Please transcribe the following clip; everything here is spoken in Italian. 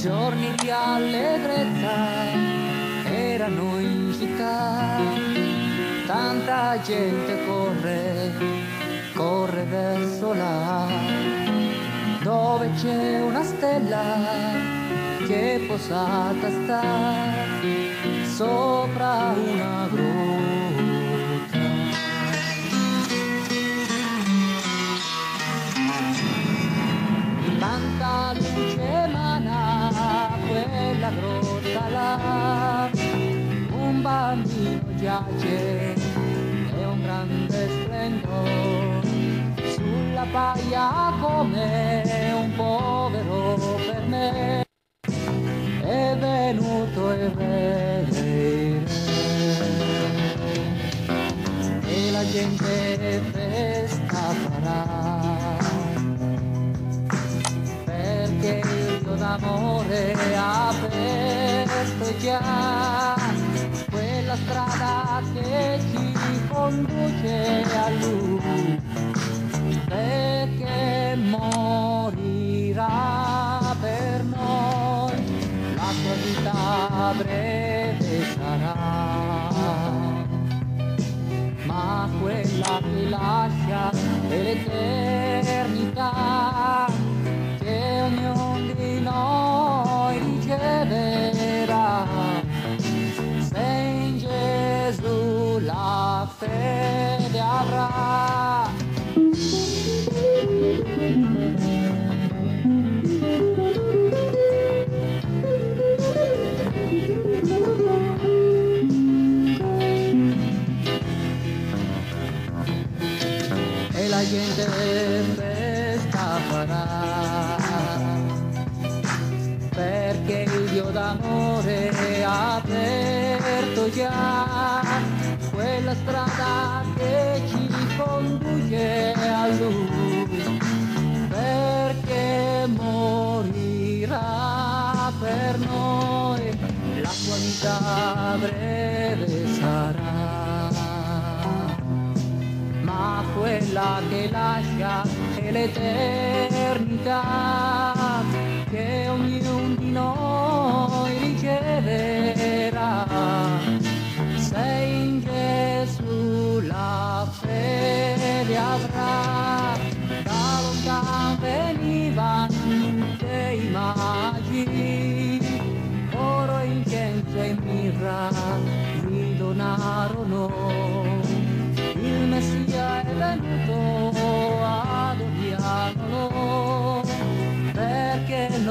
giorni di allegrezza erano in città, tanta gente corre, corre verso là, dove c'è una stella che posata sta sopra una grotta. Tanta luce quella grotta là, un bambino giace e un grande splendore. Sulla paia come un povero per me è venuto il re e la gente festa farà perché il Dio d'amore ha già quella strada che ci conduce a lui. Perché morirà per noi? La sua vita breve sarà, ma quella che lascia l'eternità e la gente festa farà perché il Dio d'amore ha aperto già quella strada che ci conduce a lui perché morirà per noi la sua vita ma quella che lascia è l'eternità che ognuno di noi riceverà. Se in Gesù la fede avrà, da lontano venivano dei magi, oro, incenso e mirra gli donarono aiuto ad odiarlo perché il